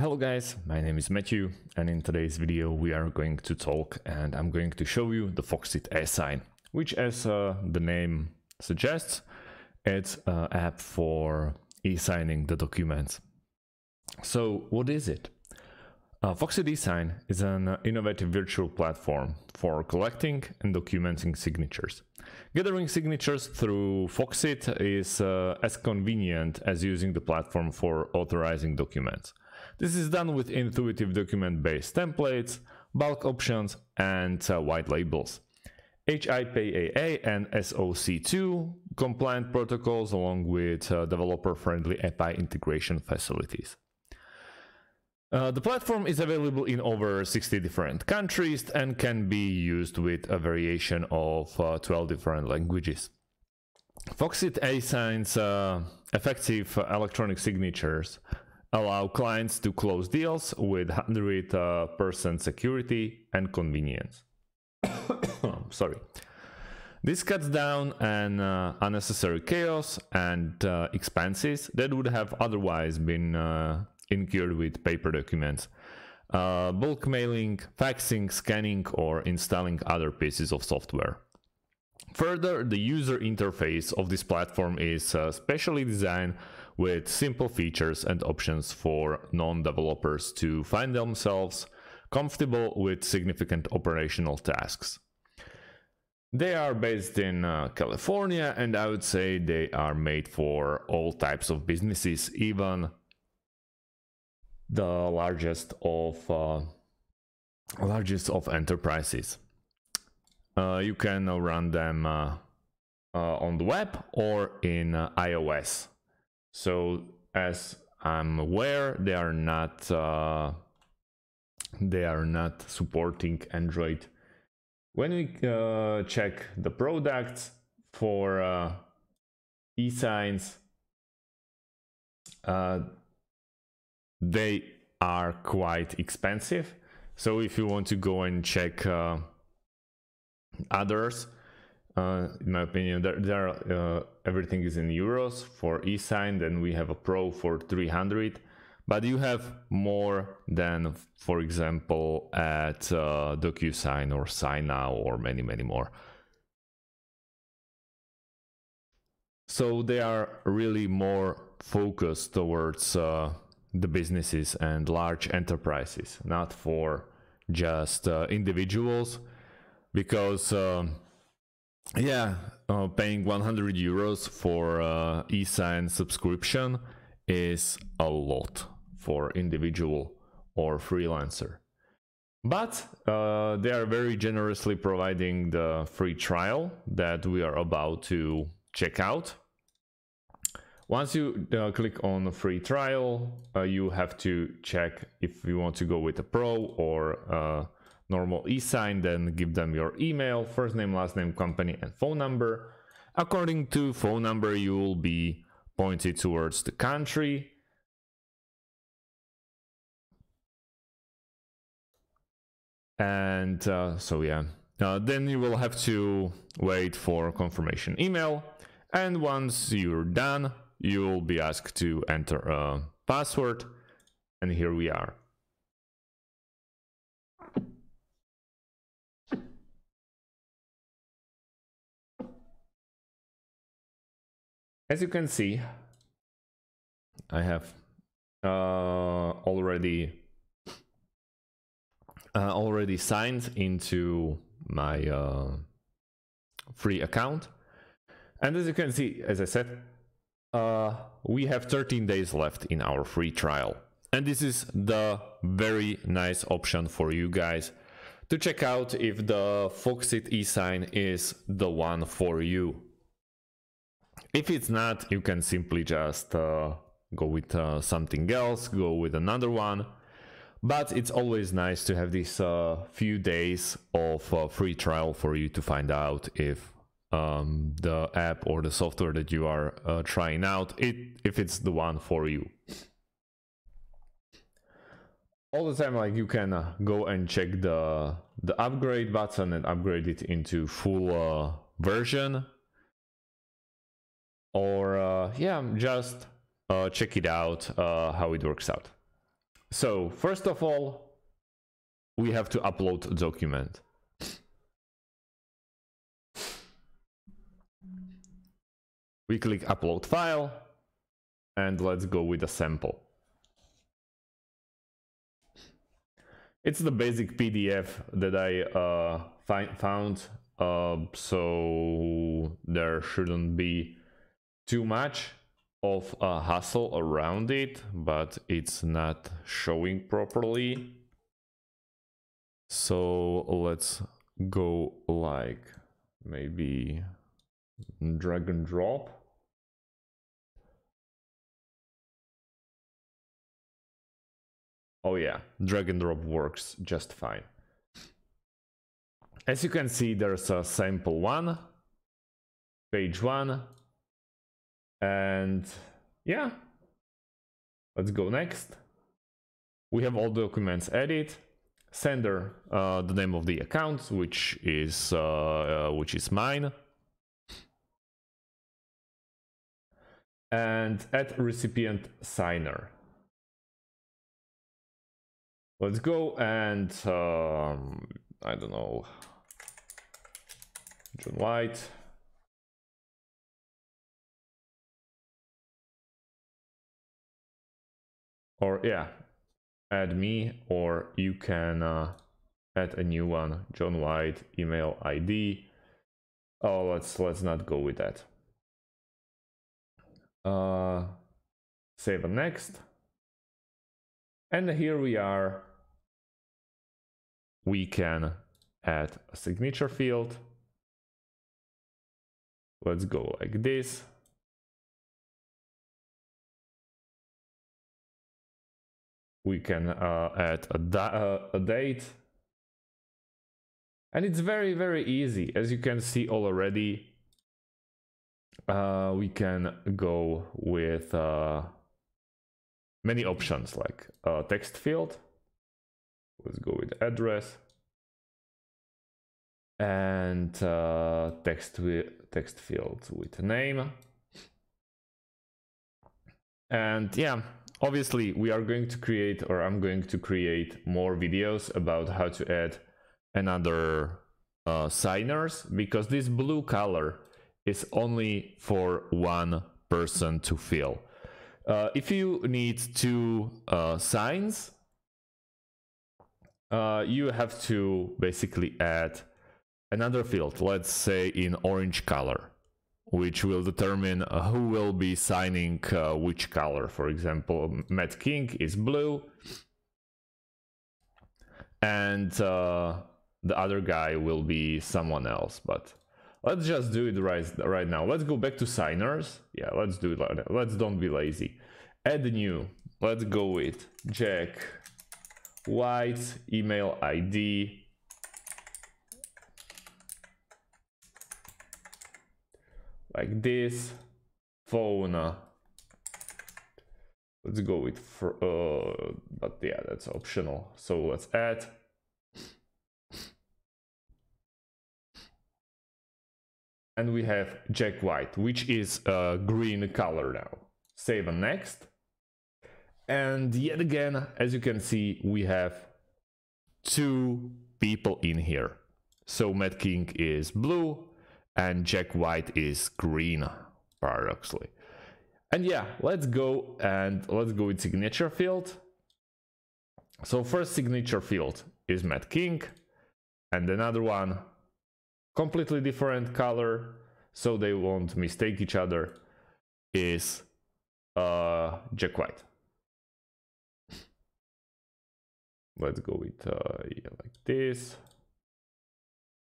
Hello guys, my name is Matthew and in today's video we are going to talk and I'm going to show you the Foxit eSign, which as uh, the name suggests, it's an app for e-signing the documents. So what is it? Uh, Foxit eSign is an innovative virtual platform for collecting and documenting signatures. Gathering signatures through Foxit is uh, as convenient as using the platform for authorizing documents. This is done with intuitive document-based templates, bulk options, and uh, white labels. HIPAA and SOC2 compliant protocols along with uh, developer-friendly API integration facilities. Uh, the platform is available in over 60 different countries and can be used with a variation of uh, 12 different languages. Foxit eSign's uh, effective electronic signatures allow clients to close deals with 100% uh, security and convenience. Sorry. This cuts down on uh, unnecessary chaos and uh, expenses that would have otherwise been incurred with paper documents, uh, bulk mailing, faxing, scanning, or installing other pieces of software. Further, the user interface of this platform is uh, specially designed with simple features and options for non-developers to find themselves comfortable with significant operational tasks. They are based in uh, California and I would say they are made for all types of businesses, even the largest of uh, largest of enterprises. Uh, you can run them uh, uh on the web or in uh, iOS. So as I'm aware, they are not uh, they are not supporting Android. When we check the products for e-signs, they are quite expensive. So if you want to go and check uh, others, uh, in my opinion, there, there uh, everything is in euros for eSign. Then we have a Pro for 300, but you have more than, for example, at uh, DocuSign or SignNow or many, many more. So they are really more focused towards uh, the businesses and large enterprises, not for just uh, individuals, because um, yeah, uh, paying 100 euros for uh, eSign subscription is a lot for individual or freelancer. But uh, they are very generously providing the free trial that we are about to check out once you uh, click on the free trial, uh, you have to check if you want to go with a pro or a normal e-sign, then give them your email, first name, last name, company, and phone number. According to phone number, you will be pointed towards the country. And uh, so, yeah, uh, then you will have to wait for confirmation email. And once you're done, you will be asked to enter a password and here we are. As you can see, I have uh, already uh, already signed into my uh, free account. And as you can see, as I said, uh, we have 13 days left in our free trial. And this is the very nice option for you guys to check out if the Foxit eSign is the one for you. If it's not, you can simply just uh, go with uh, something else, go with another one. But it's always nice to have these uh, few days of uh, free trial for you to find out if um, the app or the software that you are uh, trying out, it, if it's the one for you. All the time, like you can uh, go and check the the upgrade button and upgrade it into full version, or uh, yeah, just uh, check it out uh, how it works out. So first of all, we have to upload a document. We click upload file and let's go with a sample. It's the basic PDF that I uh, find, found, uh, so there shouldn't be too much of a hassle around it, but it's not showing properly. So let's go like maybe drag and drop. Oh yeah, drag and drop works just fine. As you can see, there's a sample one, page one, and yeah, let's go next. We have all documents edit, Sender, uh, the name of the account, which is uh, uh, which is mine, and add recipient signer. Let's go and um, I don't know, John White. Or yeah, add me, or you can uh, add a new one, John White email ID. Oh, let's let's not go with that. Uh, save and next. And here we are we can add a signature field. Let's go like this. We can uh, add a, uh, a date. And it's very, very easy. As you can see already, uh, we can go with uh, many options like a text field Let's go with address and uh, text with text field with name. And yeah, obviously we are going to create or I'm going to create more videos about how to add another uh, signers because this blue color is only for one person to fill. Uh, if you need two uh, signs, uh, you have to basically add another field, let's say in orange color, which will determine uh, who will be signing uh, which color. For example, Matt King is blue, and uh, the other guy will be someone else. But let's just do it right, right now. Let's go back to signers. Yeah, let's do it. Let's don't be lazy. Add new. Let's go with Jack white email ID like this. Phone uh, let's go with uh, but yeah that's optional. So let's add. And we have Jack White which is a green color now. Save and next. And yet again, as you can see, we have two people in here. So Matt King is blue and Jack White is green, paradoxically. And yeah, let's go and let's go with signature field. So first signature field is Matt King and another one completely different color so they won't mistake each other is uh, Jack White. let's go with uh, yeah, like this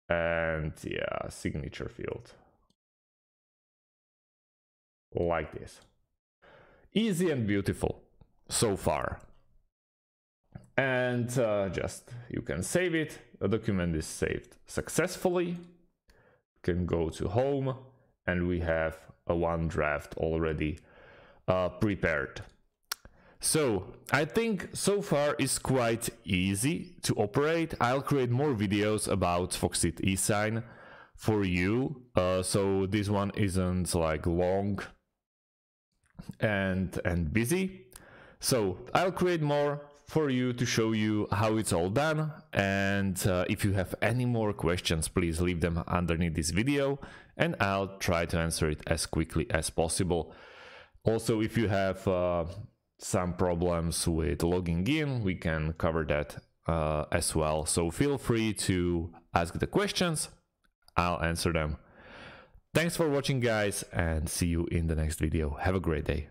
and yeah signature field. Like this. Easy and beautiful so far. And uh, just you can save it. A document is saved successfully. Can go to home and we have a one draft already uh, prepared so I think so far is quite easy to operate. I'll create more videos about Foxit eSign for you. Uh, so this one isn't like long and and busy. So I'll create more for you to show you how it's all done. And uh, if you have any more questions, please leave them underneath this video and I'll try to answer it as quickly as possible. Also, if you have uh, some problems with logging in, we can cover that uh, as well. So feel free to ask the questions. I'll answer them. Thanks for watching guys and see you in the next video. Have a great day.